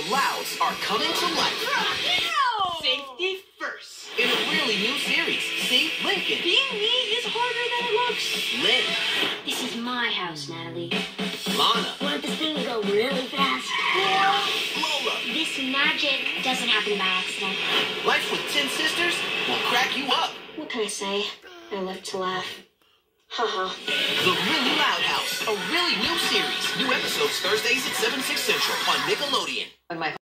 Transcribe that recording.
The Louds are coming to life. Safety first. In a really new series. See, Lincoln. Being me is harder than it looks. Lynn. This is my house, Natalie. Lana. Want this thing to go really fast? Lola. This magic doesn't happen by accident. Life with 10 sisters will crack you up. What can I say? I love to laugh. Haha. The Really Loud House. New series. New episodes Thursdays at 7, 6 Central on Nickelodeon.